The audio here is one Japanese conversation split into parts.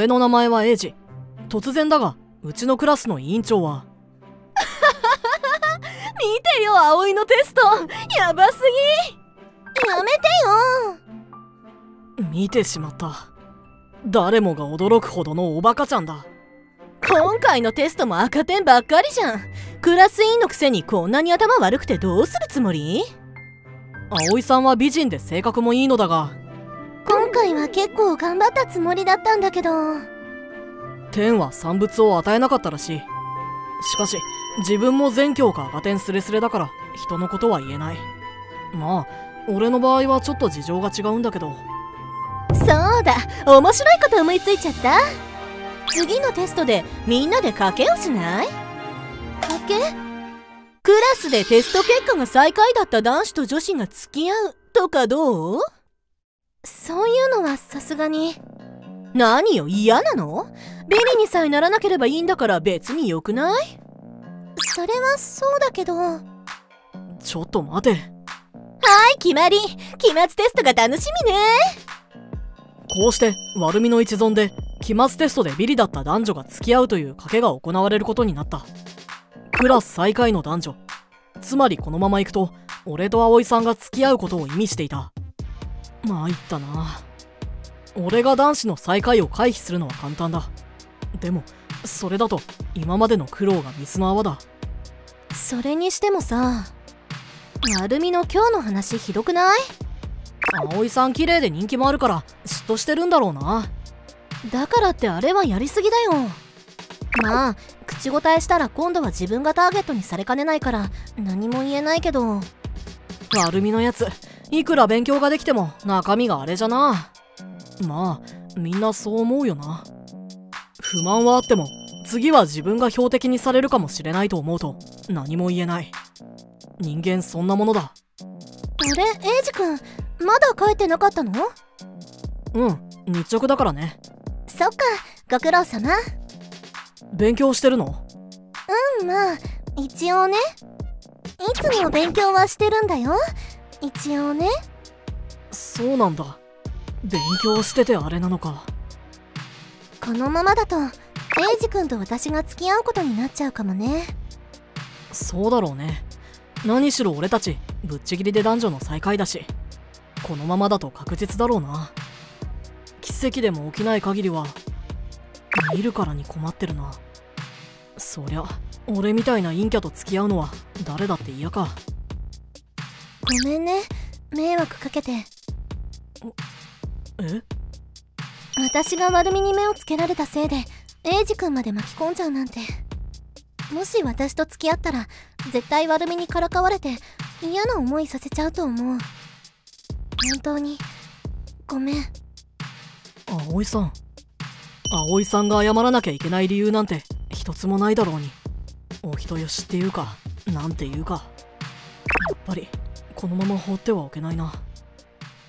俺の名前はエイジ。突然だがうちのクラスの委員長は。見てよ葵のテスト。やばすぎ。やめてよ。見てしまった。誰もが驚くほどのおバカちゃんだ。今回のテストも赤点ばっかりじゃん。クラス委員のくせにこんなに頭悪くてどうするつもり？葵さんは美人で性格もいいのだが今回は結構頑張ったつもりだったんだけど。天は産物を与えなかったらしい。しかし自分も全教科赤点スレスレだから人のことは言えない。まあ俺の場合はちょっと事情が違うんだけど。そうだ面白いこと思いついちゃった？次のテストでみんなで賭けをしない？賭け？クラスでテスト結果が最下位だった男子と女子が付き合うとかどう？そういうのはさすがに。何よ嫌なの？ビリにさえならなければいいんだから別によくない？それはそうだけど。ちょっと待て。はい決まり。期末テストが楽しみね。こうして悪みの一存で期末テストでビリだった男女が付き合うという賭けが行われることになった。クラス最下位の男女。つまりこのまま行くと俺と葵さんが付き合うことを意味していた参ったな。俺が男子の最下位を回避するのは簡単だ。でもそれだと今までの苦労が水の泡だ。それにしてもさアルミの今日の話ひどくない？葵さん綺麗で人気もあるから嫉妬してるんだろうな。だからってあれはやりすぎだよ。まあ口答えしたら今度は自分がターゲットにされかねないから何も言えないけど。アルミのやついくら勉強ができても中身があれじゃな。まあみんなそう思うよな。不満はあっても次は自分が標的にされるかもしれないと思うと何も言えない。人間そんなものだ。あれ？エイジ君まだ帰ってなかったの？うん日直だからね。そっかご苦労様。勉強してるの？うんまあ一応ね。いつも勉強はしてるんだよ一応ね。そうなんだ。勉強しててあれなのか。このままだとエイジ君と私が付き合うことになっちゃうかもね。そうだろうね。何しろ俺たちぶっちぎりで男女の最下位だしこのままだと確実だろうな。奇跡でも起きない限りは見るからに困ってるな。そりゃ俺みたいな陰キャと付き合うのは誰だって嫌かごめんね。迷惑かけて。え？私が悪みに目をつけられたせいでエイジ君まで巻き込んじゃうなんて。もし私と付き合ったら絶対悪みにからかわれて嫌な思いさせちゃうと思う。本当に。ごめん。葵さん。葵さんが謝らなきゃいけない理由なんて一つもないだろうに。お人よしっていうかなんていうか。やっぱりこのまま放ってはおけないな。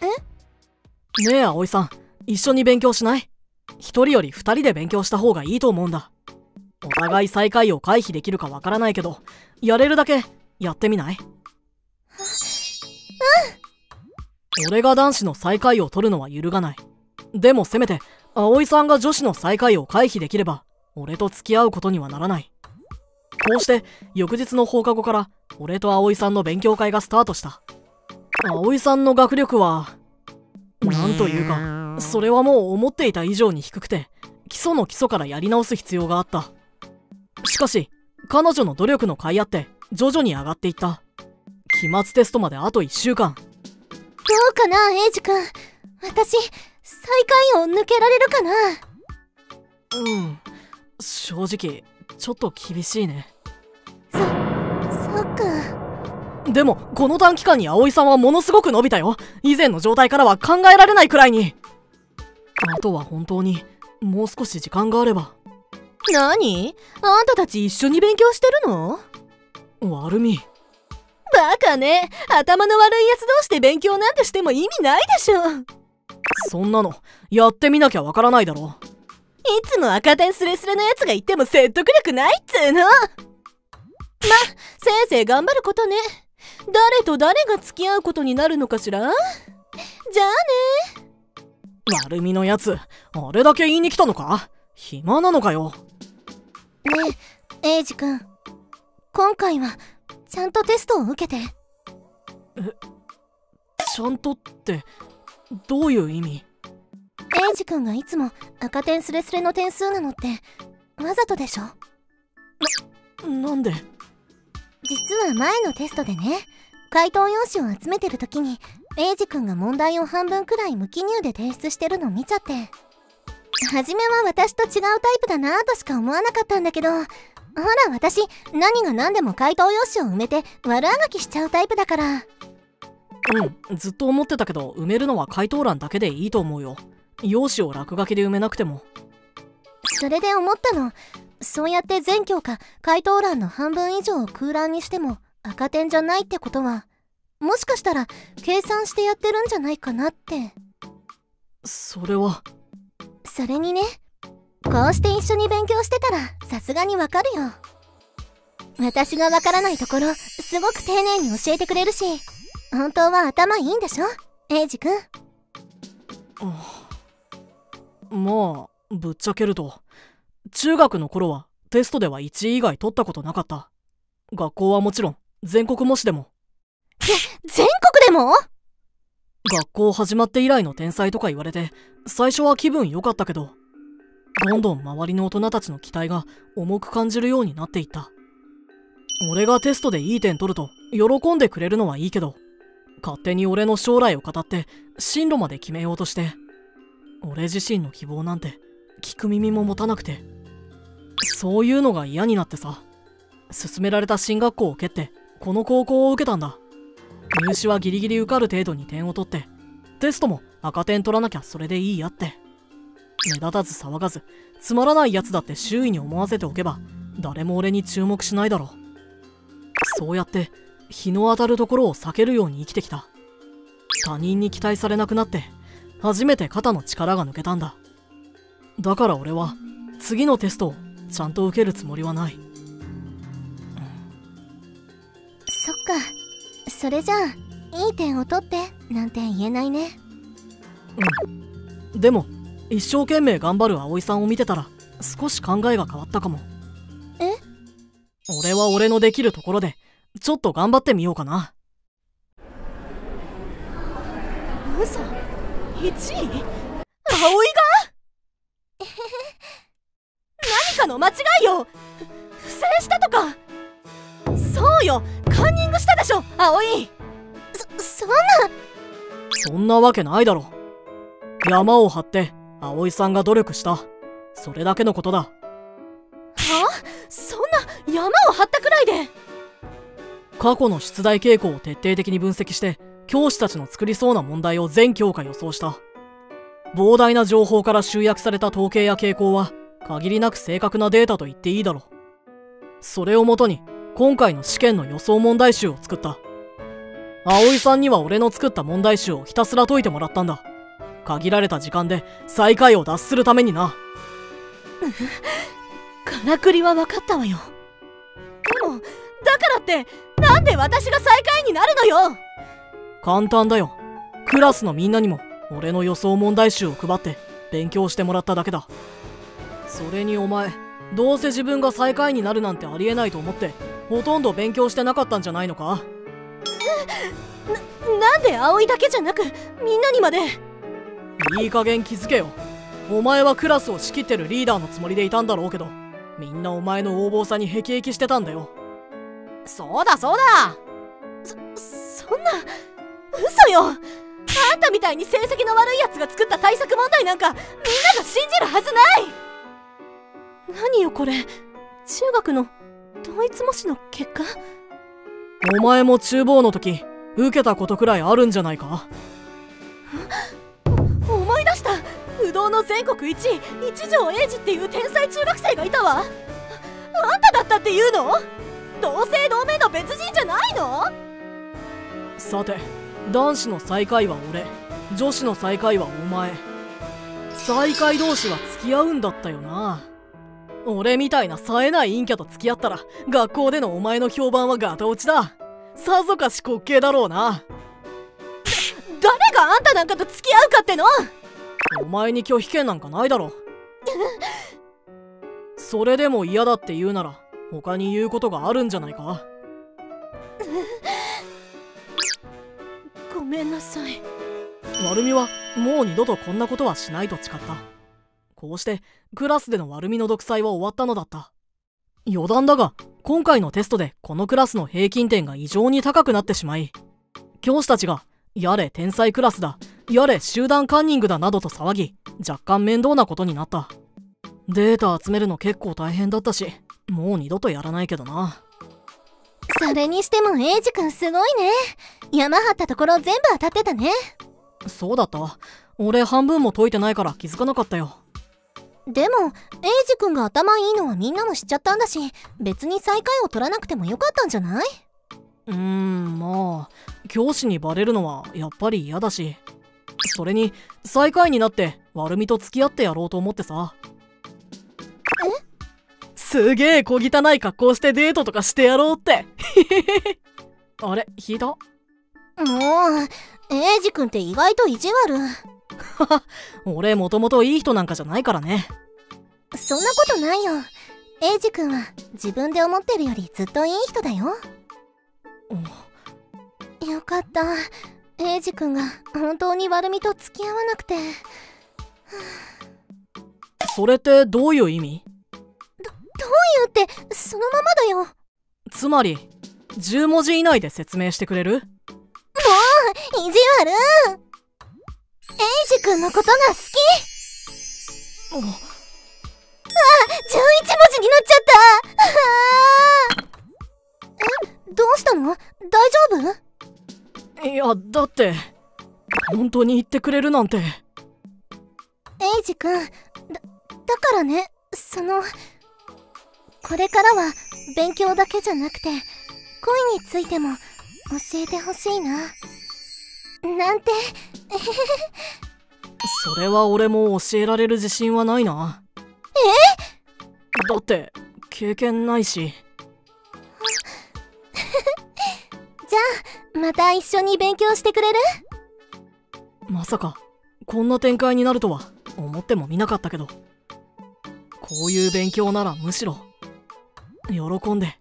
え？ねえ葵さん。一緒に勉強しない？一人より二人で勉強した方がいいと思うんだ。お互い最下位を回避できるかわからないけどやれるだけやってみない？俺が男子の最下位を取るのは揺るがない。でもせめて葵さんが女子の最下位を回避できれば俺と付き合うことにはならないこうして翌日の放課後から俺と葵さんの勉強会がスタートした。葵さんの学力はなんというかそれはもう思っていた以上に低くて基礎の基礎からやり直す必要があった。しかし彼女の努力の甲斐あって徐々に上がっていった。期末テストまであと1週間。どうかなエイジ君。私最下位を抜けられるかな？うん。正直ちょっと厳しいね。そっか。でもこの短期間に葵さんはものすごく伸びたよ。以前の状態からは考えられないくらいに。あとは本当にもう少し時間があれば。何？あんたたち一緒に勉強してるの？悪み。バカね。頭の悪いやつ同士で勉強なんてしても意味ないでしょ。そんなのやってみなきゃわからないだろいつも赤点スレスレのやつが言っても説得力ないっつーの。ませいぜい頑張ることね。誰と誰が付き合うことになるのかしら？じゃあね。悪みのやつあれだけ言いに来たのか？暇なのかよ。ねえエイジ君。今回はちゃんとテストを受けて。ちゃんとってどういう意味？エイジ君がいつも赤点スレスレの点数なのってわざとでしょ？なんで？実は前のテストでね回答用紙を集めてる時にエイジ君が問題を半分くらい無記入で提出してるの見ちゃって。初めは私と違うタイプだなぁとしか思わなかったんだけどほら私何が何でも回答用紙を埋めて悪あがきしちゃうタイプだから。うんずっと思ってたけど埋めるのは回答欄だけでいいと思うよ用紙を落書きで埋めなくても。それで思ったの。そうやって全教科回答欄の半分以上を空欄にしても赤点じゃないってことはもしかしたら計算してやってるんじゃないかなって。それは。それにねこうして一緒に勉強してたらさすがにわかるよ。私がわからないところすごく丁寧に教えてくれるし本当は頭いいんでしょ？エイジ君まあぶっちゃけると。中学の頃はテストでは1位以外取ったことなかった。学校はもちろん全国模試でも。全国でも？学校始まって以来の天才とか言われて最初は気分良かったけどどんどん周りの大人たちの期待が重く感じるようになっていった。俺がテストでいい点取ると喜んでくれるのはいいけど勝手に俺の将来を語って進路まで決めようとして俺自身の希望なんて聞く耳も持たなくて。そういうのが嫌になってさ勧められた進学校を蹴ってこの高校を受けたんだ。入試はギリギリ受かる程度に点を取ってテストも赤点取らなきゃそれでいいやって。目立たず騒がずつまらないやつだって周囲に思わせておけば誰も俺に注目しないだろう。そうやって日の当たるところを避けるように生きてきた。他人に期待されなくなって初めて肩の力が抜けたんだ。だから俺は次のテストをちゃんと受けるつもりはない。そっか。それじゃあいい点を取ってなんて言えないね。でも一生懸命頑張る葵さんを見てたら少し考えが変わったかも。え？俺は俺のできるところでちょっと頑張ってみようかな。嘘1位？葵が？何かの間違いよ。不正したとか？そうよ。カンニングしたでしょ。葵。そそんな。そんなわけないだろ。山を張って葵さんが努力した。それだけのことだ。は？そんな山を張ったくらいで？過去の出題傾向を徹底的に分析して教師たちの作りそうな問題を全教科予想した。膨大な情報から集約された統計や傾向は限りなく正確なデータと言っていいだろう。それをもとに今回の試験の予想問題集を作った。葵さんには俺の作った問題集をひたすら解いてもらったんだ。限られた時間で最下位を脱するためにな。からくりは分かったわよ。でもだからってなんで私が最下位になるのよ。簡単だよ。クラスのみんなにも俺の予想問題集を配って勉強してもらっただけだ。それにお前どうせ自分が最下位になるなんてありえないと思ってほとんど勉強してなかったんじゃないのか？なんで葵だけじゃなくみんなにまで？いい加減気づけよ。お前はクラスを仕切ってるリーダーのつもりでいたんだろうけどみんなお前の横暴さにへきへきしてたんだよ。そうだそうだ。そそんな嘘よ。あんたみたいに成績の悪いやつが作った対策問題なんかみんなが信じるはずない。何よこれ。中学の統一模試の結果？お前も厨房の時受けたことくらいあるんじゃないか？思い出した。不動の全国1位一条英二っていう天才中学生がいたわ。ああんただったっていうの？同姓同名の別人じゃないの？さて男子の最下位は俺。女子の最下位はお前。最下位同士は付き合うんだったよな。俺みたいな冴えない陰キャと付き合ったら学校でのお前の評判はガタ落ちだ。さぞかし滑稽だろうな。誰があんたなんかと付き合うかっての？お前に拒否権なんかないだろ。それでも嫌だって言うなら他に言うことがあるんじゃないかめんなさい。悪みはもう二度とこんなことはしないと誓った。こうしてクラスでの悪みの独裁は終わったのだった。余談だが今回のテストでこのクラスの平均点が異常に高くなってしまい教師たちがやれ天才クラスだやれ集団カンニングだなどと騒ぎ若干面倒なことになった。データ集めるの結構大変だったしもう二度とやらないけどな。それにしてもエイジ君すごいね。山張ったところ全部当たってたね。そうだった。俺半分も解いてないから気づかなかったよ。でもエイジ君が頭いいのはみんなも知っちゃったんだし別に最下位を取らなくてもよかったんじゃない？うーんまあ教師にバレるのはやっぱり嫌だし。それに最下位になって悪みと付き合ってやろうと思ってさすげえ小汚い格好してデートとかしてやろうって。あれ引いた？もうエイジ君って意外と意地悪。俺もともといい人なんかじゃないからね。そんなことないよ。エイジ君は自分で思ってるよりずっといい人だよ。よかった。エイジ君が本当に悪みと付き合わなくて。それってどういう意味？言ってそのままだよ。つまり10文字以内で説明してくれる？意地悪。エイジ君のことが好き。お11文字になっちゃった。えどうしたの？大丈夫？いやだって本当に言ってくれるなんて。エイジ君だだからねそのこれからは勉強だけじゃなくて恋についても教えてほしいな。なんて。それは俺も教えられる自信はないな。え？だって経験ないし。じゃあまた一緒に勉強してくれる？まさかこんな展開になるとは思ってもみなかったけど。こういう勉強ならむしろ喜んで。